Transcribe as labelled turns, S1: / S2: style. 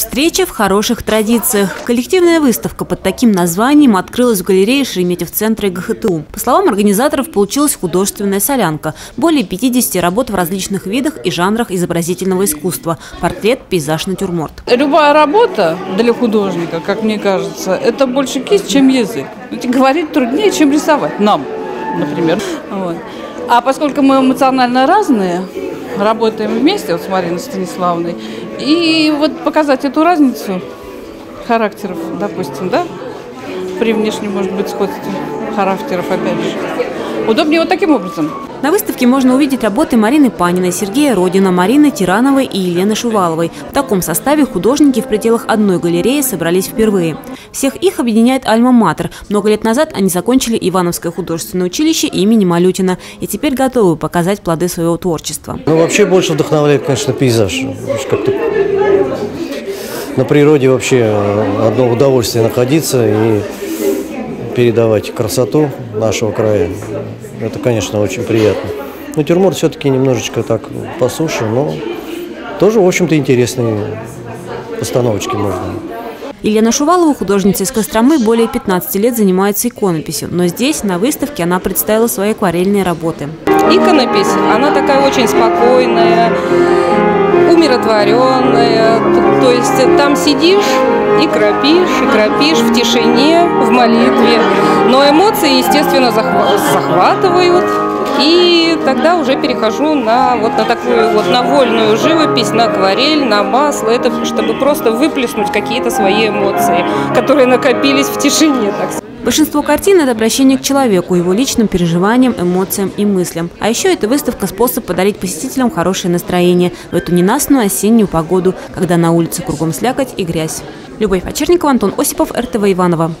S1: Встреча в хороших традициях. Коллективная выставка под таким названием открылась в галерее Шереметьев-центра ГХТУ. По словам организаторов, получилась художественная солянка. Более 50 работ в различных видах и жанрах изобразительного искусства. Портрет, пейзаж, натюрморт.
S2: Любая работа для художника, как мне кажется, это больше кисть, чем язык. Говорить труднее, чем рисовать. Нам, например. Вот. А поскольку мы эмоционально разные, работаем вместе вот с Мариной Станиславовной. И вот показать эту разницу характеров, допустим, да, при внешнем, может быть, сходстве характеров, опять же. Удобнее вот таким образом.
S1: На выставке можно увидеть работы Марины Паниной, Сергея Родина, Марины Тирановой и Елены Шуваловой. В таком составе художники в пределах одной галереи собрались впервые. Всех их объединяет «Альма-Матер». Много лет назад они закончили Ивановское художественное училище имени Малютина и теперь готовы показать плоды своего творчества.
S3: Ну, вообще больше вдохновляет, конечно, пейзаж. На природе вообще одно удовольствие находиться и передавать красоту нашего края. Это, конечно, очень приятно. Натюрморт все-таки немножечко так по суше, но тоже, в общем-то, интересные постановочки можно.
S1: Елена Шувалова, художница из Костромы, более 15 лет занимается иконописью. Но здесь, на выставке, она представила свои акварельные работы.
S4: Иконопись, она такая очень спокойная, умиротворенная. То есть там сидишь и крапишь, и крапишь в тишине, в молитве. Но эмоции, естественно, захватывают. И тогда уже перехожу на вот на такую вот на вольную живопись, на акварель, на масло. Это чтобы просто выплеснуть какие-то свои эмоции, которые накопились в тишине, так сказать.
S1: Большинство картин – это обращение к человеку, его личным переживаниям, эмоциям и мыслям. А еще эта выставка – способ подарить посетителям хорошее настроение в эту ненастную осеннюю погоду, когда на улице кругом слякоть и грязь. Любовь Почерникова, Антон Осипов, РТВ Иванова.